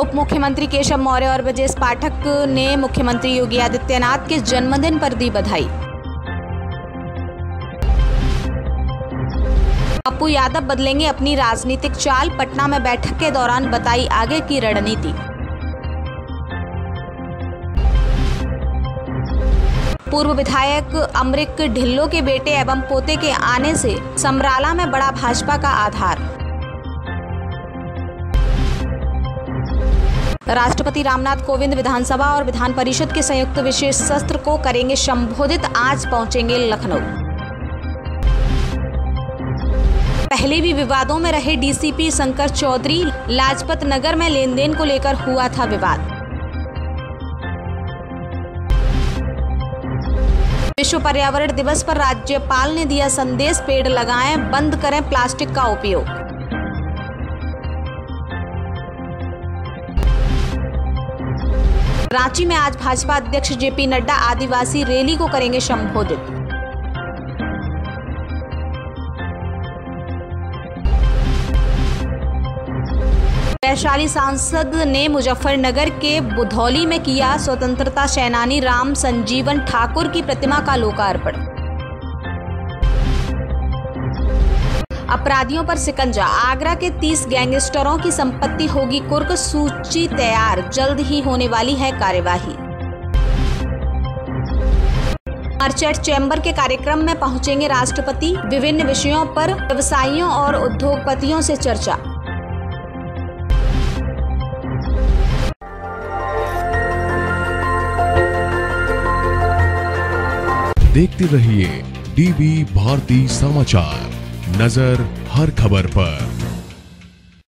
उप मुख्यमंत्री केशव मौर्य और ब्रजेश पाठक ने मुख्यमंत्री योगी आदित्यनाथ के जन्मदिन पर दी बधाई। पप्पू यादव बदलेंगे अपनी राजनीतिक चाल, पटना में बैठक के दौरान बताई आगे की रणनीति। पूर्व विधायक अमरिक ढिल्लो के बेटे एवं पोते के आने से समराला में बड़ा भाजपा का आधार। राष्ट्रपति रामनाथ कोविंद विधानसभा और विधान परिषद के संयुक्त विशेष सत्र को करेंगे संबोधित। आज पहुँचेंगे लखनऊ। पहले भी विवादों में रहे डीसीपी शंकर चौधरी, लाजपत नगर में लेन देन को लेकर हुआ था विवाद। विश्व पर्यावरण दिवस पर राज्यपाल ने दिया संदेश, पेड़ लगाएँ, बंद करें प्लास्टिक का उपयोग। रांची में आज भाजपा अध्यक्ष जेपी नड्डा आदिवासी रैली को करेंगे संबोधित। वैशाली सांसद ने मुजफ्फरनगर के बुधौली में किया स्वतंत्रता सेनानी राम संजीवन ठाकुर की प्रतिमा का लोकार्पण। अपराधियों पर सिकंजा। आगरा के 30 गैंगस्टरों की संपत्ति होगी कुर्क। सूची तैयार। जल्द ही होने वाली है कार्यवाही। मर्चेंट चैम्बर के कार्यक्रम में पहुँचेंगे राष्ट्रपति। विभिन्न विषयों पर व्यवसायियों और उद्योगपतियों से चर्चा। देखते रहिए डीवी भारती समाचार। नज़र हर खबर पर।